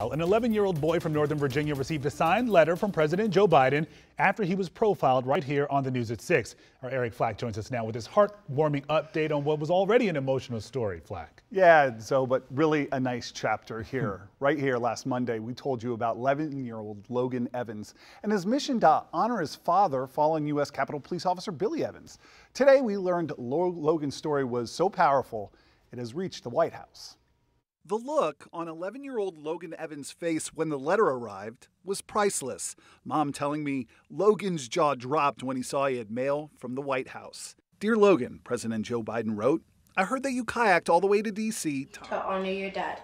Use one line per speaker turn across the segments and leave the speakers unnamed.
An 11-year-old boy from Northern Virginia received a signed letter from President Joe Biden after he was profiled right here on the news at 6. Our Eric Flack joins us now with his heartwarming update on what was already an emotional story, Flack.
Yeah, so, but really a nice chapter here. Hmm. right here last Monday, we told you about 11-year-old Logan Evans and his mission to honor his father, fallen U.S. Capitol Police Officer Billy Evans. Today, we learned Logan's story was so powerful, it has reached the White House. The look on 11 year old Logan Evans' face when the letter arrived was priceless. Mom telling me Logan's jaw dropped when he saw he had mail from the White House. Dear Logan, President Joe Biden wrote, I heard that you kayaked all the way to D.C.
to honor your dad.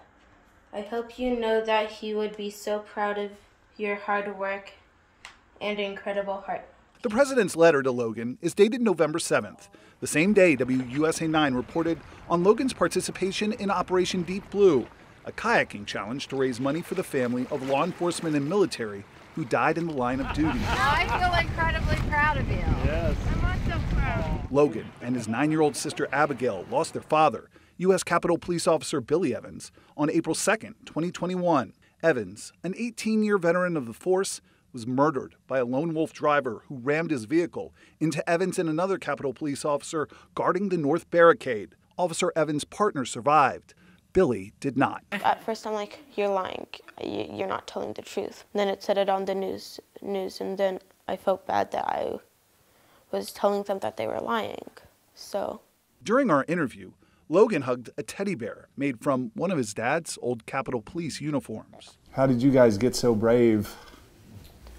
I hope you know that he would be so proud of your hard work and incredible heart.
The president's letter to Logan is dated November 7th, the same day WUSA 9 reported on Logan's participation in Operation Deep Blue, a kayaking challenge to raise money for the family of law enforcement and military who died in the line of duty.
I feel incredibly proud of you.
Yes.
I'm so proud.
Logan and his nine year old sister Abigail lost their father, U.S. Capitol Police Officer Billy Evans, on April 2nd, 2021. Evans, an 18 year veteran of the force, was murdered by a lone wolf driver who rammed his vehicle into Evans and another Capitol police officer guarding the north barricade. Officer Evans' partner survived. Billy did not.
At first, I'm like, "You're lying. You're not telling the truth." And then it said it on the news, news, and then I felt bad that I was telling them that they were lying. So,
during our interview, Logan hugged a teddy bear made from one of his dad's old Capitol Police uniforms.
How did you guys get so brave?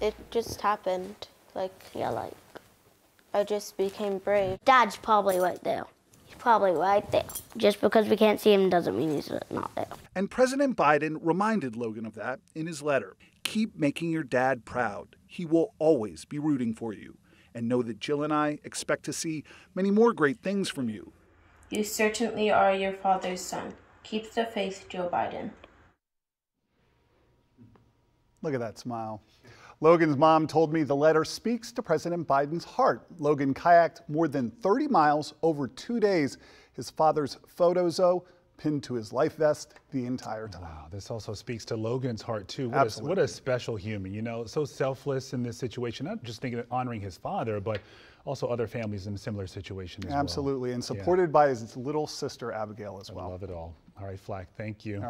It just happened. Like,
yeah, like.
I just became brave.
Dad's probably right there. He's probably right there. Just because we can't see him doesn't mean he's not there.
And President Biden reminded Logan of that in his letter. Keep making your dad proud. He will always be rooting for you. And know that Jill and I expect to see many more great things from you.
You certainly are your father's son. Keep the faith, Joe Biden.
Look at that smile. Logan's mom told me the letter speaks to President Biden's heart. Logan kayaked more than 30 miles over two days. His father's photos, though, pinned to his life vest the entire time.
Wow, this also speaks to Logan's heart, too. What, Absolutely. A, what a special human, you know, so selfless in this situation, not just thinking of honoring his father, but also other families in similar situation as
Absolutely,
well.
and supported yeah. by his little sister, Abigail, as well.
I love it all. All right, Flack, thank you.